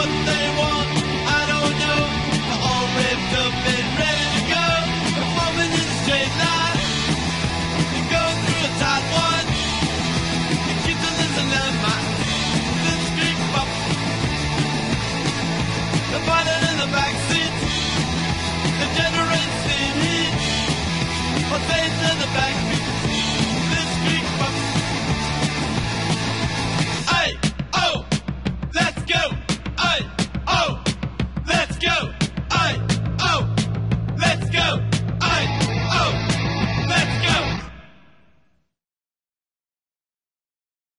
what they